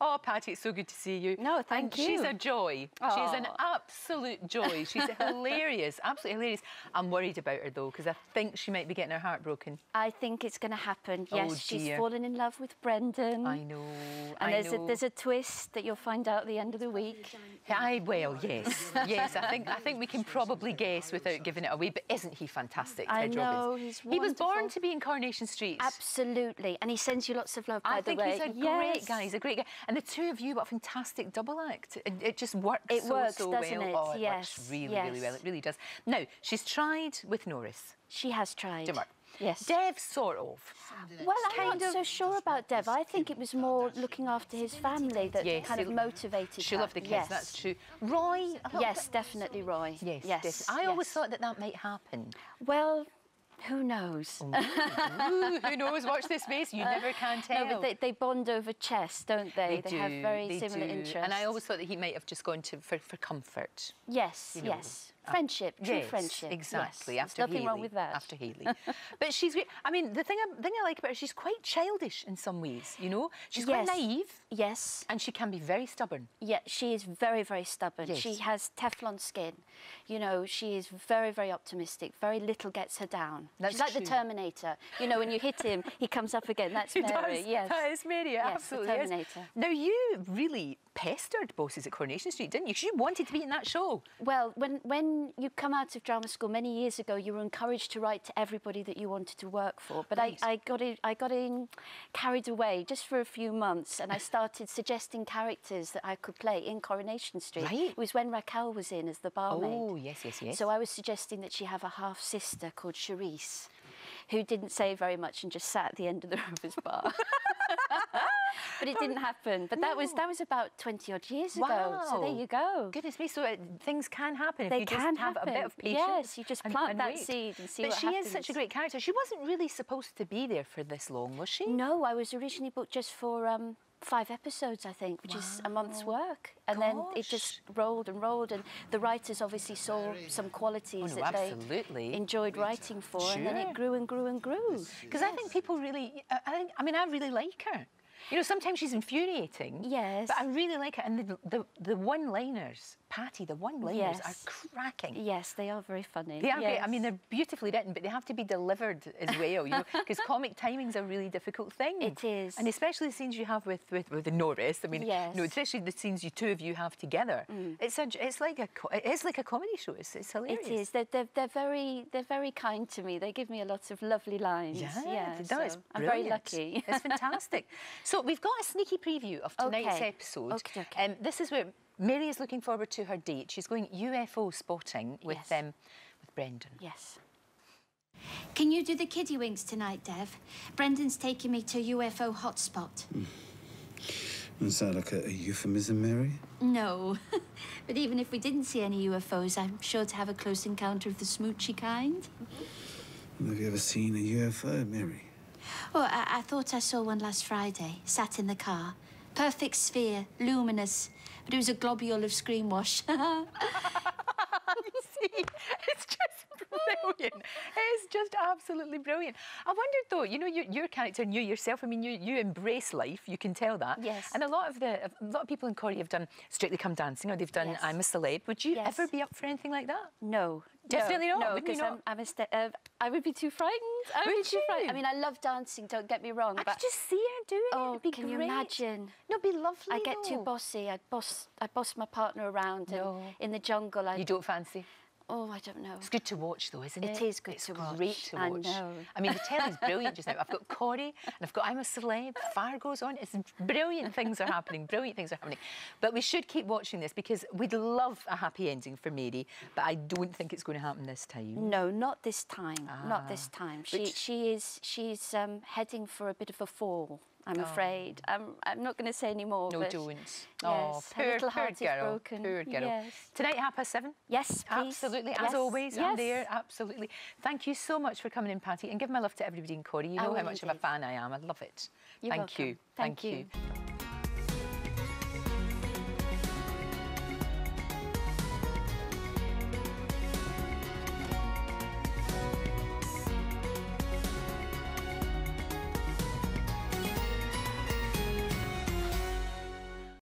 Oh, Patti, it's so good to see you. No, thank and you. She's a joy. She's an absolute joy. She's hilarious, absolutely hilarious. I'm worried about her though because I think she might be getting her heart broken. I think it's going to happen. Oh, Yes, she's dear. fallen in love with Brendan. I know. And I there's know. a there's a twist that you'll find out at the end of the week. I well, yes, yes. I think I think we can probably guess without giving it away. But isn't he fantastic, I Ted know, Robbins? he's He was born to be in Coronation Street. Absolutely, and he sends you lots of love. By I the think way, he's a Yes. great guy. He's a great guy, and the two of you, what a fantastic double act. It, it just works. It so, works, so doesn't well. it? Oh, it Yes, works really, really yes. well. It really does. Now she's tried with Norris. She has tried. Didn't work. Yes. Dev, sort of. Well, I'm kind not of- so sure about Dev. I think it was more looking after his family that Yes, kind of he- motivated She her. loved the kids. Yes. That's true. Roy. Yes, definitely, Roy. Yes. yes. definitely. I always yes. thought that that might happen. Well, who knows? Ooh, who knows? Watch this space. You uh, never can tell. No, but they, they bond over chess, don't they? They, have do, very they similar do. interests. And I always thought that he might have just gone to for, for comfort. Yes, you know, yes. Friendship, true yes, friendship. Exactly. Yes. After There's nothing wrong with that. After Hayley. but she's. I mean, the thing I, thing I like about her, she's quite childish in some ways, you know? She's quite naive Yes. and she can be very stubborn. Yeah, she is very, very stubborn. Yes. She has Teflon skin. You know, she is very, very optimistic. Very little gets her down. That's She's like true. the Terminator. You know, when you hit him, he comes up again. That's Mary. does. Yes. That is Mary. Yes, absolutely. is. Terminator. Now, you really pestered bosses at Coronation Street, didn't you? 'Cause you wanted to be in that show. Well, when, when you come out of drama school many years ago, you were encouraged to write to everybody that you wanted to work for. But Right. I, I, got in, I got in carried away just for a few months and I started suggesting characters that I could play in Coronation Street. Right. It was when Raquel was in as the barmaid. Oh, yes, yes, yes. So I was suggesting that she have a half sister called Cherise who didn't say very much and just sat at the end of the Rovers bar. But it didn't happen. But that was that was about twenty odd years ago. So there you go. Goodness me, so uh, things can happen if They you can just have a bit happen. of patience. Yes, you just and- plant and that wait. seed and see but what she is such a great character. She wasn't really supposed to be there for this long, was she? No, I was originally booked just for um, five episodes, I think, which is a month's work. And then it just rolled and rolled, and the writers obviously saw some qualities Oh, no, that absolutely. they enjoyed writing for, and then it grew and grew and grew. Because I think people really, I, I think, I mean, I really like her. You know, sometimes she's infuriating. Yes. But I really like it. And the, the, the one-liners, Patti, the one-liners Yes. are cracking. Yes, they are very funny. They are great. I mean, they're beautifully written, but they have to be delivered as well, you know, because comic timing's a really difficult thing. It is. And especially the scenes you have with, with, with the Norris. I mean, Yes. Mm. know, especially the scenes you two of you have together. It's, a, it's, like a, it's like a comedy show. It's, it's hilarious. It is. They're, they're, they're very they're very kind to me. They give me a lot of lovely lines. Yeah, yeah no, so it's I'm very lucky. it's fantastic. So we've got a sneaky preview of tonight's Okay. episode. Okay, okay. Um, this is where Mary is looking forward to her date. She's going UFO spotting with Yes. um, with Brendan. yes. Can you do the kiddie wings tonight, Dev? Brendan's taking me to a UFO hotspot. Is that like a, a euphemism, Mary? No. but even if we didn't see any UFOs, I'm sure to have a close encounter of the smoochy kind. Have you ever seen a UFO, Mary? Oh, I, I thought I saw one last Friday, sat in the car. Perfect sphere, luminous, but it was a globule of screen wash. you see, it's just brilliant. It's just absolutely brilliant. I wondered though, you know, your, your character and you yourself. I mean, you, you embrace life. You can tell that. Yes. And a lot of the a lot of people in Corrie have done Strictly Come Dancing, or they've done Yes. I'm a Celeb. Would you Yes. ever be up for anything like that? No. Definitely no, not, No, because not? I'm, I'm a uh, I would be too frightened. I would, Would be too frightened. you? I mean, I love dancing. Don't get me wrong. I but could just see her doing. Oh, It'd be can you imagine? No, it'd be lovely. I get too bossy. I boss. I boss my partner around and No. in the jungle. I, You don't fancy? Oh, I don't know. It's good to watch, though, isn't it? It is good it's to great watch. to I watch. know. I mean, the telly's brilliant just now. I've got Corrie and I've got I'm a Celeb. Fargo's on. It's brilliant things are happening. Brilliant things are happening. But we should keep watching this because we'd love a happy ending for Mary, but I don't think it's going to happen this time. No, not this time. Not this Ah. time. She Which- she is she's um, heading for a bit of a fall. I'm Oh. afraid. I'm I'm not going to say any more. No, but don't. Yes, oh, her poor, little poor heart girl. is broken. Poor girl. Yes. Tonight, half past seven. Yes, please. Absolutely, as Yes, always, I'm there. Absolutely. Thank you so much for coming in, Patti, and give my love to everybody in Corrie. You know how much of a fan I am. I love it. Thank you. Thank you. you.